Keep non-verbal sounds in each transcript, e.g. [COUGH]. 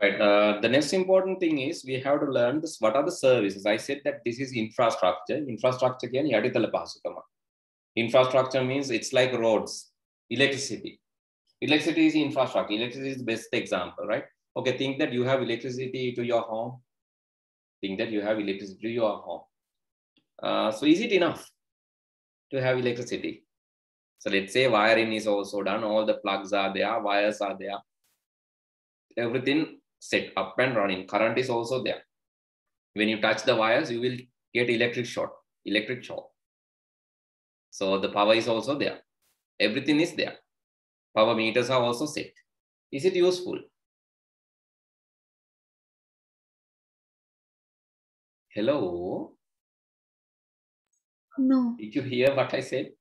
Right. Uh, the next important thing is we have to learn this. What are the services? I said that this is infrastructure. Infrastructure again, Infrastructure means it's like roads, electricity. Electricity is infrastructure. Electricity is the best example, right? Okay, think that you have electricity to your home. Think that you have electricity to your home. Uh, so is it enough to have electricity? So let's say wiring is also done. All the plugs are there, wires are there. Everything set up and running. Current is also there. When you touch the wires, you will get electric short, electric shock. So the power is also there. Everything is there. Power meters are also set. Is it useful? Hello? No. Did you hear what I said?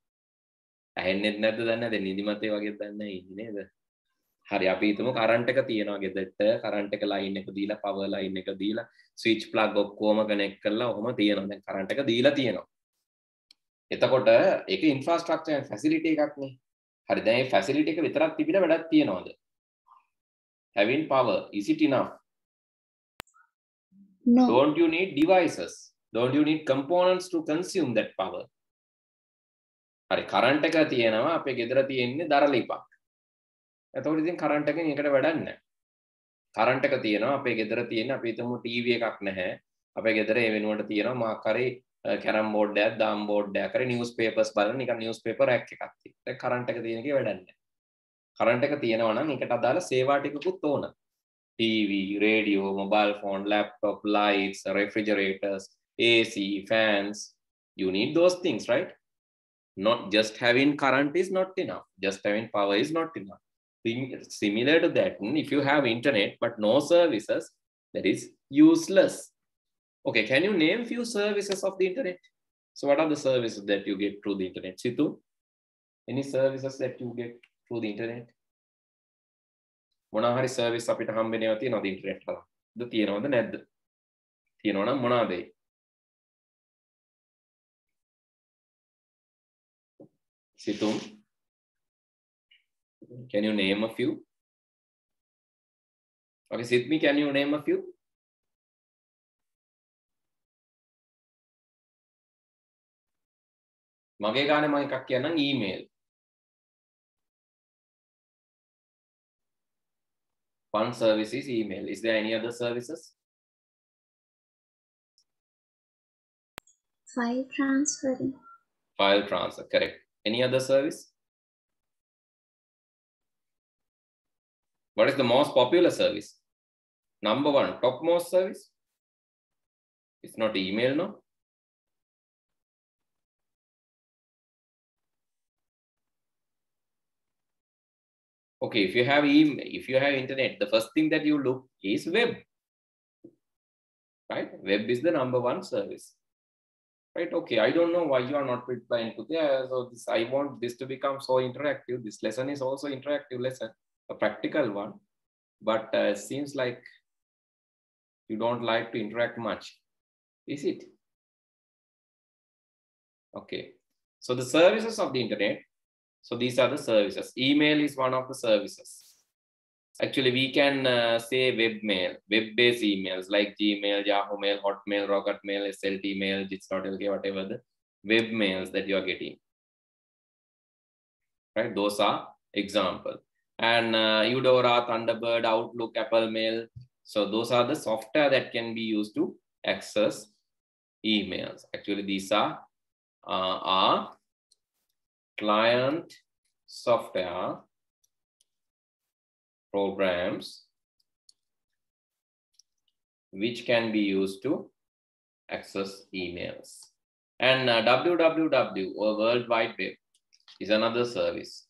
ඇහෙන්නෙත් නැද්ද දන්නේ නැද නිදිමතේ වගේ දන්නේ ඉන්නේ නේද? හරි අපි හිතමු කරන්ට් එක තියෙනවා ගෙදරට කරන්ට් එක ලයින් එක දීලා පවර් ලයින් එක දීලා ස්විච් ප්ලග් ඔක්කොම කනෙක්ට් කරලා ඔහොම තියෙනවා. දැන් කරන්ට් එක දීලා තියෙනවා. එතකොට ඒක ඉන්ෆ්‍රාස්ට්‍රක්චර් ෆැසිලිටි එකක් නේ. හරි දැන් මේ ෆැසිලිටි එක විතරක් තිබිලා වැඩක් තියනවද? Having power is it enough? No. don't you need devices? Don't you need components to consume that power? හරි කරන්ට් එක තියෙනවා අපේ ගෙදර තියෙන්නේ දරලිපක් ඇතවට ඉතින් කරන්ටක එකට වැඩන්න කරන්ටක තියෙනවා අපේ ගෙදර තියෙන අපිතම ටීව එකක් නැහැ. අපේ ගෙදර එවෙනුවට තියෙන මාකරි කැරම් බෝඩ්ඩයක් දාම් බෝඩ්ඩයක් කර නිියස් පේපස් බල නික නිියස් පේපර ඇක් එකක්ති කරන්ටක තියෙනක වැඩන්න කරන්ටක තියෙනවනම් එකට අදාළ සේවාටිකුත් ඕන. TV radio mobile phone laptop lights refrigerators AC fans. You need those things right? Not just having current is not enough. Just having power is not enough. Similar to that, hmm, if you have internet but no services, that is useless. Okay, can you name few services of the internet? So what are the services that you get through the internet? Situ, any services that you get through the internet? මොනහරි service අපිට හම්බෙනවා තියෙනවද internet වල? ද තියෙනවද නැද්ද? තියෙනවා නම් මොනවාද ඒ? සිතුම් Can you name a few? Okay, Sidmi, can you name a few? මගේ ගානේ මම එකක් කියන්නම් email. One service is email. Is there any other services? File transferring. File transfer, correct. Any other service? What is the most popular service? Number one, topmost service? It's not email, no? Okay, if you have email, if you have internet, the first thing that you look is web. Right? Web is the number one service. Right? Okay, I don't know why you are not replying to there. So this I want this to become so interactive. This lesson is also interactive lesson, a practical one. But uh, seems like you don't like to interact much. Is it? Okay. So the services of the internet so these are the services. Email is one of the services. Actually, we can uh, say webmail, web-based emails like Gmail, Yahoo Mail, Hotmail, Rocket Mail, SLT Mail, Jits.lk, whatever the web mails that you are getting. Right? Those are example. And uh, Eudora, Thunderbird, Outlook, Apple Mail. So those are the software that can be used to access emails. Actually, these are, uh, are client software programs which can be used to access emails. And uh, www or World Wide Web is another service.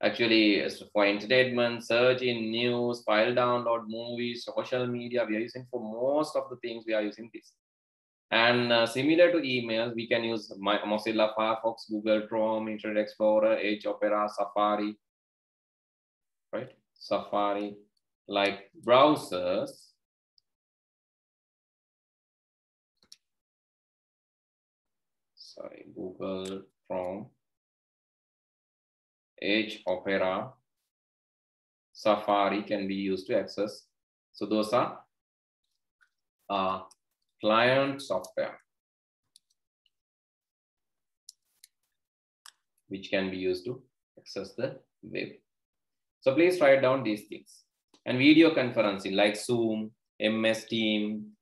Actually, for entertainment, search in news, file download, movies, social media, we are using for most of the things we are using this. And uh, similar to emails, we can use Mozilla Firefox, Google Chrome, Internet Explorer, Edge, Opera, Safari, right? Safari, like browsers. Sorry, Google Chrome, Edge, Opera, Safari can be used to access. So those are uh, client software, which can be used to access the web. So please write down these things. And video conferencing like Zoom, MS Team,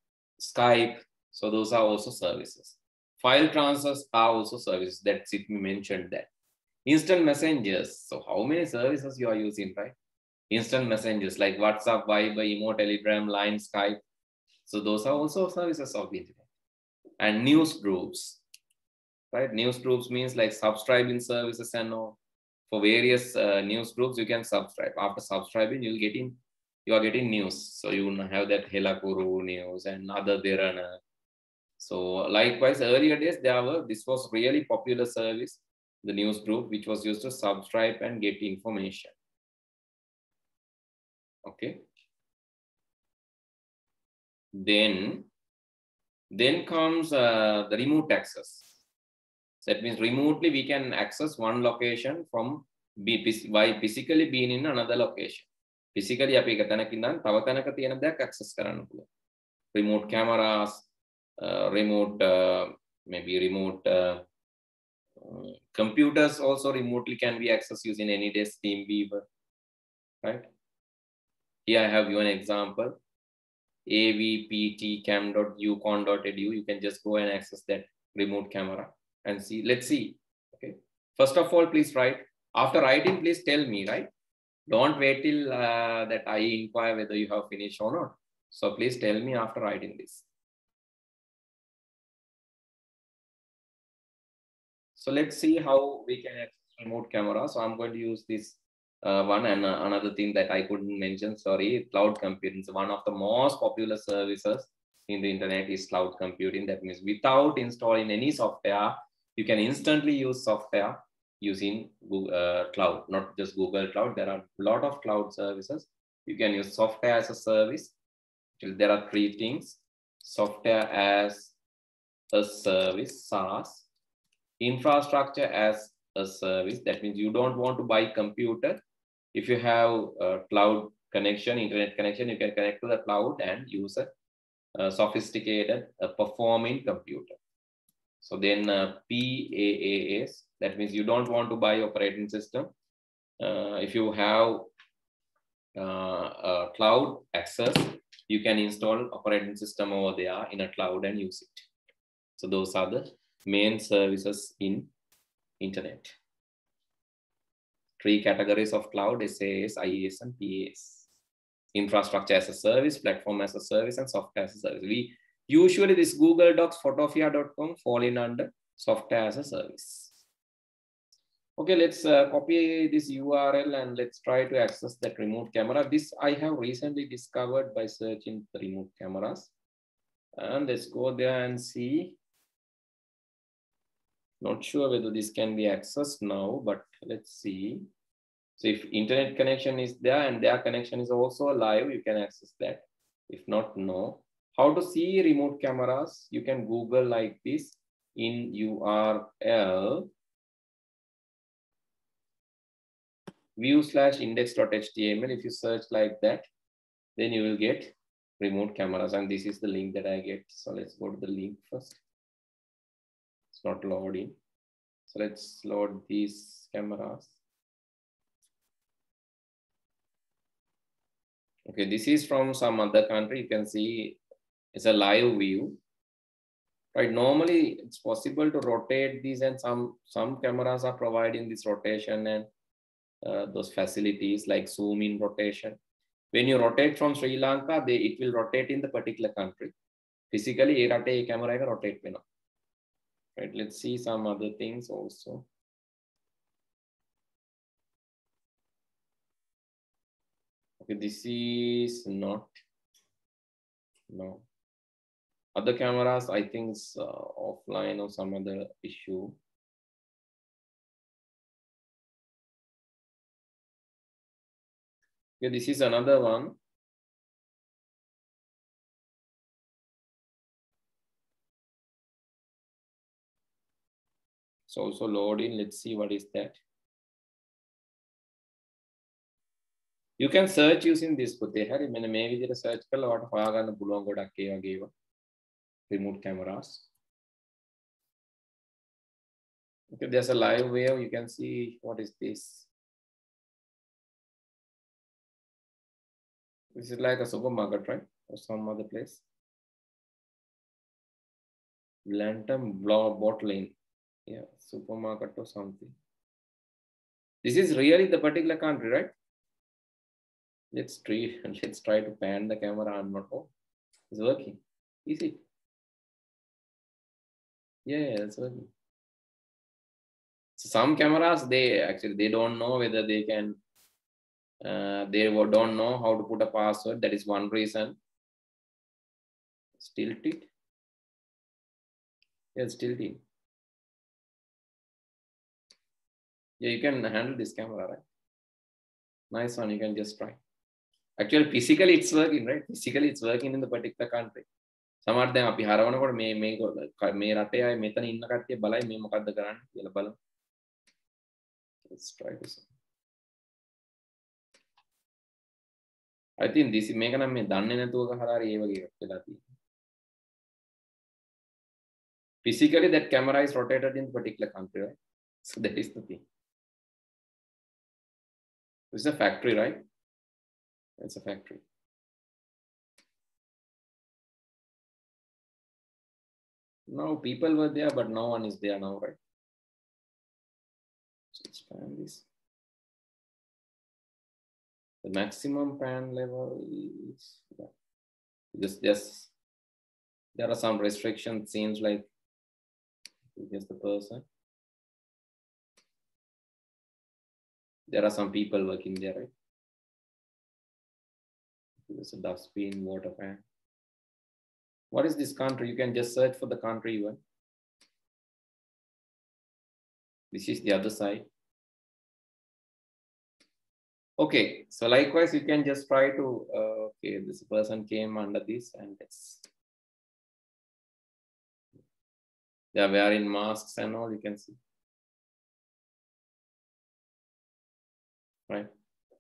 Skype. So those are also services. File transfers are also services. That's it, we mentioned that. Instant messengers. So how many services you are using, right? Instant messengers like WhatsApp, Viber, Imo, Telegram, Line, Skype. So those are also services of the internet. And news groups, right? News groups means like subscribing services and all. For various uh, news groups, you can subscribe. After subscribing, you'll get in, you are getting news. So you have that Helakuru news and other Derana. So likewise, earlier days, there were, this was really popular service, the news group, which was used to subscribe and get information. Okay. Then, then comes uh, the remote access. That means remotely we can access one location from be, by physically being in another location. Physically අපි එක තැනක ඉඳන් තව තැනක තියෙන දෙයක් access කරන්න පුළුවන්. Remote cameras, uh, remote uh, maybe remote uh, computers also remotely can be accessed using AnyDesk TeamViewer, right? Here I have you an example, avptcam.ucon.edu. You can just go and access that remote camera and see. Let's see. Okay. First of all, please write. After writing, please tell me, right? Don't wait till uh, that I inquire whether you have finished or not. So please tell me after writing this. So let's see how we can access remote camera. So I'm going to use this uh, one and uh, another thing that I couldn't mention, sorry, cloud computing. So one of the most popular services in the internet is cloud computing. That means without installing any software, you can instantly use software using Google uh, Cloud, not just Google Cloud. There are a lot of cloud services. You can use software as a service. There are three things, software as a service, SaaS, infrastructure as a service. That means you don't want to buy computer. If you have a cloud connection, internet connection, you can connect to the cloud and use a, a sophisticated a performing computer. So then uh, PaaS, that means you don't want to buy operating system. Uh, if you have uh, cloud access, you can install operating system over there in a cloud and use it. So those are the main services in internet. Three categories of cloud, SaaS, IaaS, and PaaS. Infrastructure as a service, platform as a service, and software as a service. We usually this Google Docs, photopea.com fall in under software as a service. Okay, let's uh, copy this URL and let's try to access that remote camera. This I have recently discovered by searching the remote cameras. And let's go there and see not sure whether this can be accessed now, but let's see. So if internet connection is there and their connection is also live, you can access that. If not, no. How to see remote cameras? You can Google like this in URL view slash index.html. If you search like that, then you will get remote cameras. And this is the link that I get. So let's go to the link first not loading. So let's load these cameras. Okay, this is from some other country. You can see it's a live view. Right, normally it's possible to rotate these and some, some cameras are providing this rotation and uh, those facilities like zoom in rotation. When you rotate from Sri Lanka, they, it will rotate in the particular country. Physically, ඒ රටේ camera එක rotate වෙනවා. Right, let's see some other things also. Okay, this is not, no. Other cameras, I think it's uh, offline or some other issue. Okay, this is another one. So also load in, let's see what is that. you can search using this පුතේ හරි මෙන්න මේ විදිහට search කරලා ඔයාලට හොයාගන්න පුළුවන් ගොඩක් ඒ වගේ ඒවා remote cameras okay there's a live wave you can see what is this this is like a supermarket right or some other place lantern bottling yeah supermarket or something. This is really the particular country right? Let's try [LAUGHS] let's try to pan the camera and not oh it's working. Is it? Yeah yeah it's working. So some cameras they actually they don't know whether they can uh, they don't know how to put a password. That is one reason. Still it yeah still tilting yeah you can handle this camera right nice one you can just try actually physically it's working right physically it's working in the particular country සමහර දැන් අපි හරවනකොට මේ මේ මේ රටේ අය මෙතන ඉන්න කට්ටිය බලයි මේ මොකද්ද කරන්නේ කියලා බලමු let's try this I think this මේක නම් මේ දන්නේ නැතුව හරහරි ඒ වගේ එකක් වෙලා තියෙනවා physically that camera is rotated in particular country right so that is the thing this is a factory right it's a factory. Now people were there, but no one is there now, right? So expand this. The maximum pan level is yeah. just there are some restrictions. Seems like just the person. There are some people working there, right? There's a dustbin, water pan. What is this country? You can just search for the country even. This is the other side. Okay, so likewise, you can just try to, uh, okay, this person came under this and it's, they are wearing masks and all, you can see. Right.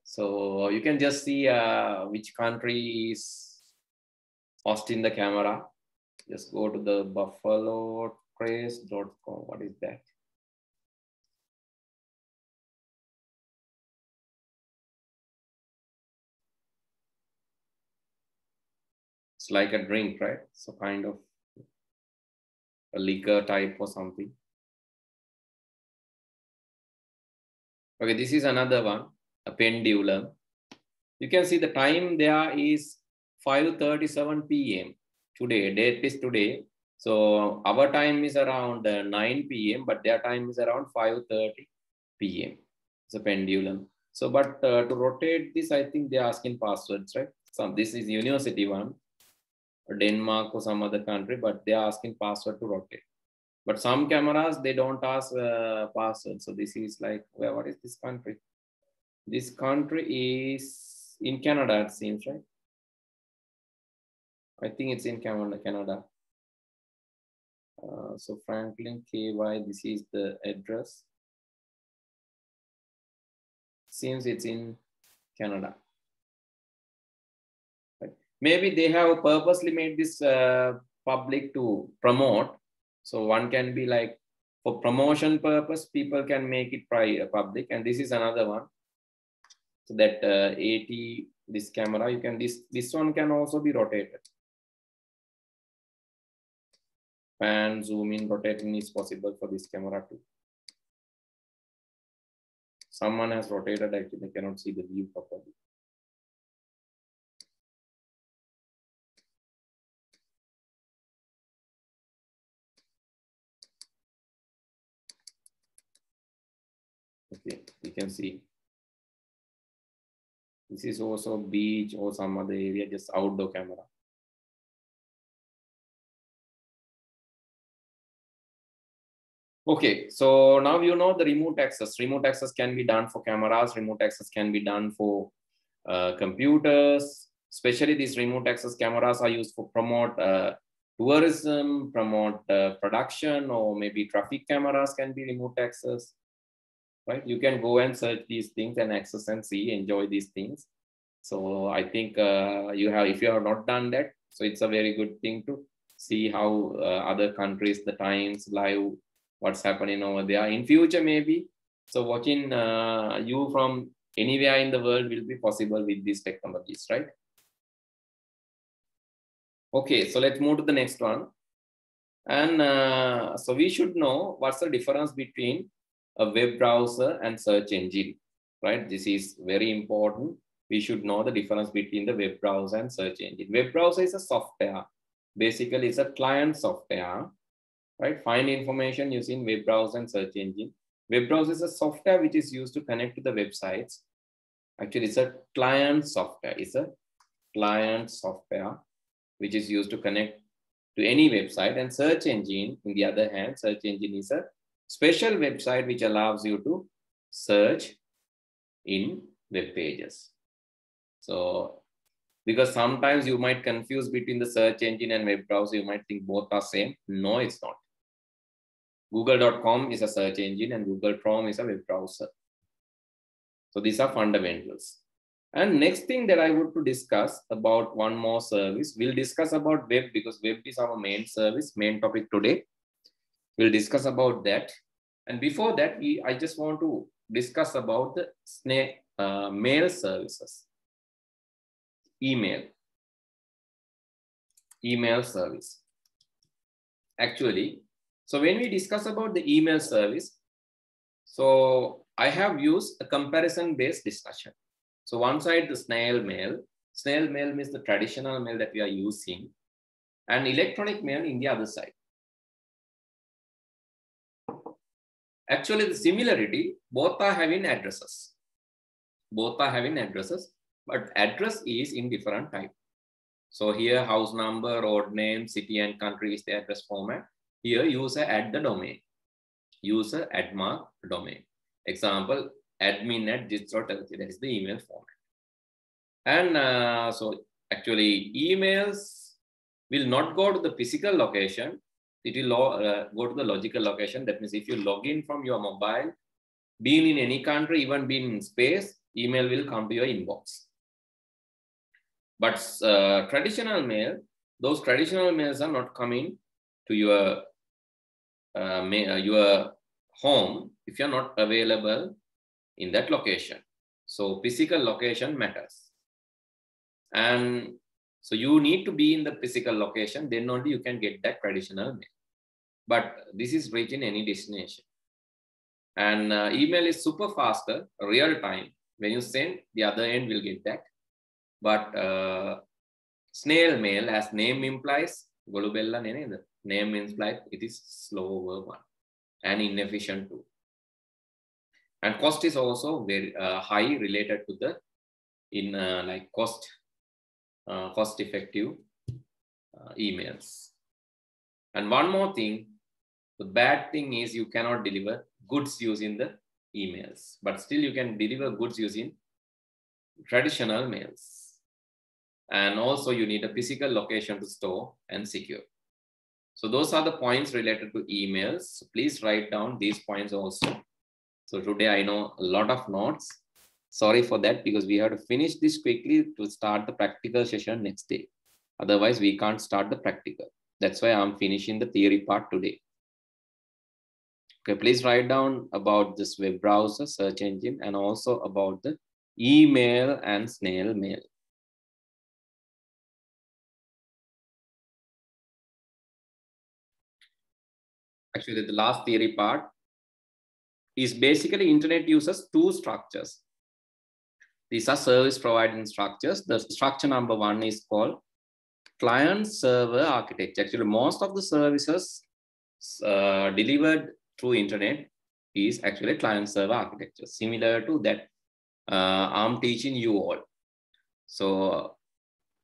So you can just see uh, which country is hosting the camera. Just go to the buffalo trace.com. What is that? It's like a drink, right? So kind of a liquor type or something. Okay, this is another one a pendulum. You can see the time there is 5.37 p.m. today, date is today. So our time is around uh, 9 p.m., but their time is around 5.30 p.m. It's a pendulum. So, but uh, to rotate this, I think they're asking passwords, right? So this is university one, Denmark or some other country, but they're asking password to rotate. But some cameras, they don't ask uh, password. So this is like, well, what is this country? This country is in Canada, it seems, right? I think it's in Canada. Canada. Uh, so Franklin KY, this is the address. Seems it's in Canada. Right. Maybe they have purposely made this uh, public to promote. So one can be like, for promotion purpose, people can make it public. And this is another one so that uh, 80 this camera you can this this one can also be rotated. Pan zoom in rotating is possible for this camera too. Someone has rotated actually they cannot see the view properly. Okay you can see this is also beach or some other area, just outdoor camera. Okay, so now you know the remote access. Remote access can be done for cameras. Remote access can be done for uh, computers. Especially these remote access cameras are used for promote uh, tourism, promote uh, production, or maybe traffic cameras can be remote access right? You can go and search these things and access and see, enjoy these things. So I think uh, you have, if you have not done that, so it's a very good thing to see how uh, other countries, the times, live, what's happening over there. In future, maybe. So watching uh, you from anywhere in the world will be possible with these technologies, right? Okay, so let's move to the next one. And uh, so we should know what's the difference between a web browser and search engine, right? This is very important. We should know the difference between the web browser and search engine. Web browser is a software. Basically, it's a client software, right? Find information using web browser and search engine. Web browser is a software which is used to connect to the websites. Actually, it's a client software. It's a client software which is used to connect to any website. And search engine, on the other hand, search engine is a special website which allows you to search in web pages. So, because sometimes you might confuse between the search engine and web browser, you might think both are same. No, it's not. Google.com is a search engine and Google Chrome is a web browser. So these are fundamentals. And next thing that I would to discuss about one more service, we'll discuss about web because web is our main service, main topic today. We'll discuss about that. And before that, we, I just want to discuss about the snail, uh, mail services, email, email service. Actually, so when we discuss about the email service, so I have used a comparison based discussion. So one side, the snail mail. Snail mail means the traditional mail that we are using and electronic mail in the other side. Actually, the similarity, both are having addresses. Both are having addresses, but address is in different type. So here, house number, road name, city and country is the address format. Here, user add the domain. User add mark domain. Example, admin at this.lc. That is the email format. And uh, so actually emails will not go to the physical location. It will uh, go to the logical location. That means if you log in from your mobile, being in any country, even being in space, email will come to your inbox. But uh, traditional mail, those traditional mails are not coming to your uh, uh your home if you're not available in that location. So physical location matters. And so you need to be in the physical location, then only you can get that traditional mail. But this is reaching any destination. And uh, email is super faster, real time. When you send, the other end will get that. But uh, snail mail, as name implies, golubella name implies it is slower one and inefficient too. And cost is also very uh, high related to the in uh, like cost uh, cost effective uh, emails. And one more thing, the bad thing is you cannot deliver goods using the emails, but still you can deliver goods using traditional mails. And also you need a physical location to store and secure. So those are the points related to emails. Please write down these points also. So today I know a lot of notes. Sorry for that because we have to finish this quickly to start the practical session next day. Otherwise, we can't start the practical. That's why I'm finishing the theory part today. Okay, please write down about this web browser, search engine, and also about the email and snail mail. Actually, the last theory part is basically internet uses two structures. These are service providing structures. The structure number one is called client server architecture. Actually, most of the services uh, delivered through internet is actually client server architecture, similar to that uh, I'm teaching you all. So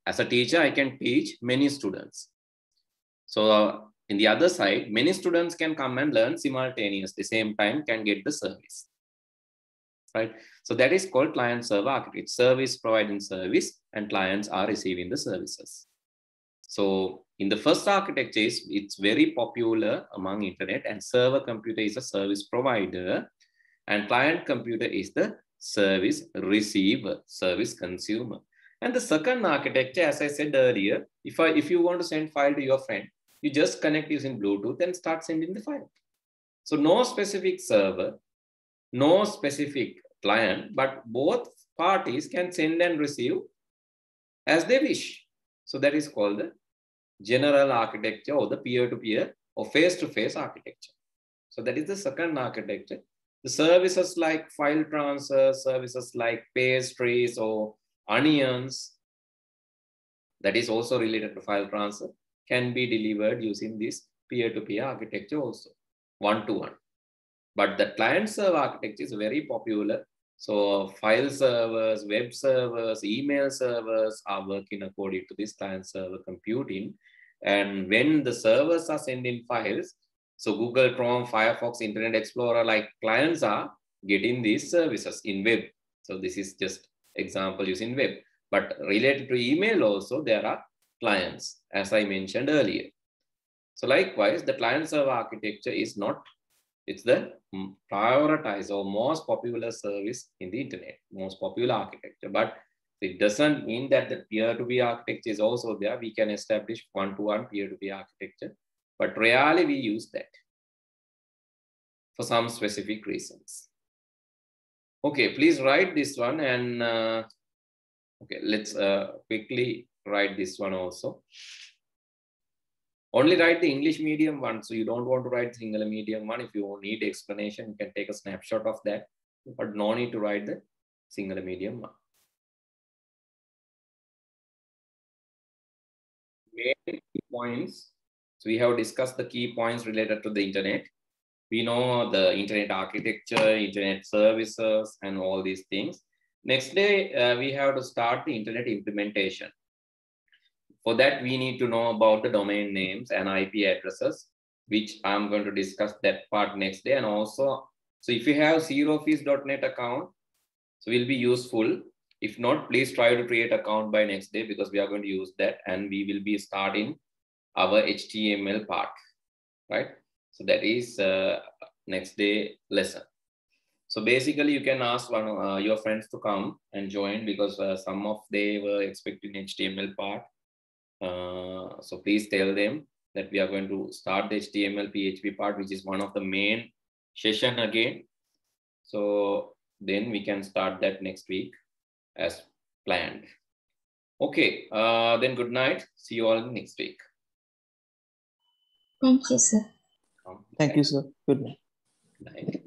as a teacher, I can teach many students. So uh, in the other side, many students can come and learn simultaneously, the same time can get the service, right? So that is called client server architecture, service providing service and clients are receiving the services. So in the first architecture, it's very popular among internet and server computer is a service provider and client computer is the service receiver, service consumer. And the second architecture, as I said earlier, if I if you want to send file to your friend, you just connect using Bluetooth and start sending the file. So no specific server, no specific client, but both parties can send and receive as they wish. So that is called the general architecture or the peer-to-peer -peer or face-to-face -face architecture. So that is the second architecture. The services like file transfer, services like pastries or onions, that is also related to file transfer, can be delivered using this peer-to-peer -peer architecture also, one-to-one. -one. But the client-server architecture is very popular. So file servers, web servers, email servers are working according to this client-server computing. And when the servers are sending files, so Google Chrome, Firefox, Internet Explorer, like clients are getting these services in web. So this is just example using web. But related to email also, there are clients, as I mentioned earlier. So likewise, the client-server architecture is not, it's the prioritized or most popular service in the internet, most popular architecture. But it doesn't mean that the peer-to-peer architecture is also there. We can establish one-to-one peer-to-peer architecture, but rarely we use that for some specific reasons. Okay, please write this one and uh, okay, let's uh, quickly write this one also. Only write the English medium one. So you don't want to write Sinhala medium one. If you need explanation, you can take a snapshot of that, but no need to write the Sinhala medium one. Main points. So we have discussed the key points related to the internet we know the internet architecture, internet services, and all these things. Next day, uh, we have to start the internet implementation. For that, we need to know about the domain names and IP addresses, which I'm going to discuss that part next day. And also, so if you have zerofees.net account, so will be useful. If not, please try to create account by next day because we are going to use that and we will be starting our HTML part, right? So that is uh, next day lesson. So basically, you can ask one uh, your friends to come and join because uh, some of they were expecting HTML part. Uh, so please tell them that we are going to start the HTML PHP part, which is one of the main session again. So then we can start that next week as planned. Okay, uh, then good night. See you all next week. Thank you, sir. Thank you, sir. Good night. Good night.